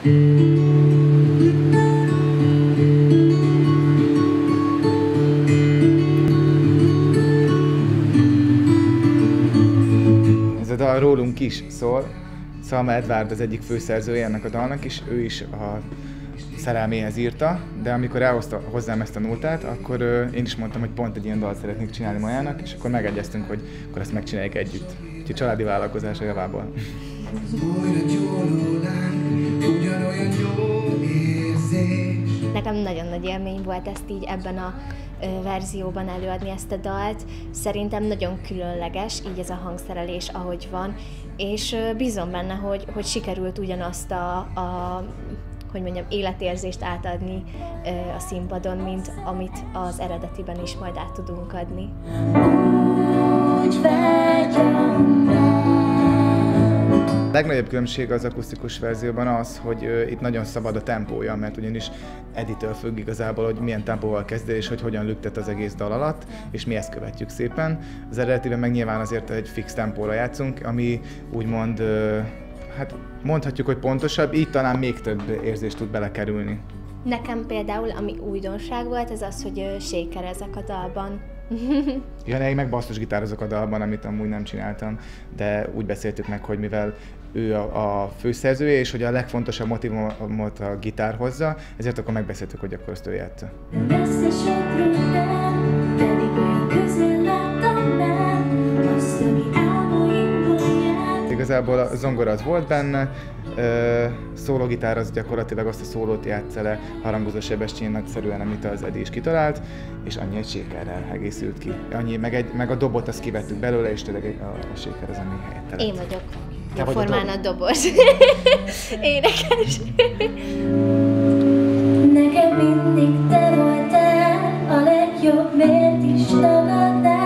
Ez a dal rólunk is szól. Szalma Edvárd az egyik főszerzője ennek a dalnak, és ő is a szerelméhez írta, de amikor elhozta hozzám ezt a nótát, akkor én is mondtam, hogy pont egy ilyen dalt szeretnék csinálni majának, és akkor megegyeztünk, hogy akkor ezt megcsináljuk együtt. Úgyhogy családi vállalkozás a javából. Újra gyónolnánk, ugyanolyan jó érzés. Nekem nagyon nagy élmény volt ezt így ebben a verzióban előadni ezt a dalt. Szerintem nagyon különleges, így ez a hangszerelés, ahogy van, és bízom benne, hogy, hogy sikerült ugyanazt a, a hogy mondjam, életérzést átadni a színpadon, mint amit az eredetiben is majd át tudunk adni. Úgy vágyom A legnagyobb különbség az akusztikus verzióban az, hogy itt nagyon szabad a tempója, mert ugyanis Editől függ igazából, hogy milyen tempóval kezd el, és hogy hogyan lüktet az egész dal alatt, és mi ezt követjük szépen. Az eredetiben meg nyilván azért egy fix tempóra játszunk, ami úgymond, hát mondhatjuk, hogy pontosabb, így talán még több érzést tud belekerülni. Nekem például, ami újdonság volt, az az, hogy ö, sékerezek a dalban. Ja, én meg basszusgitározok a dalban, amit amúgy nem csináltam, de úgy beszéltük meg, hogy mivel ő a, a főszerzője, és hogy a legfontosabb motivumot a gitár hozza, ezért akkor megbeszéltük, hogy akkor azt ő játsza. Igazából a zongora az volt benne, szólógitár az gyakorlatilag azt a szólót játsza le harangozó Sebestyén nagyszerűen, amit az Edi is kitalált, és annyi egy sékerrel egészült ki. Annyi, meg, egy, meg a dobot azt kivettük belőle, és tényleg a, a séker az, ami helyette lett. Én vagyok. Te vagy formán a, dob? a dobos. Énekes. Nekem mindig te voltál a legjobb, miért is tagadnál?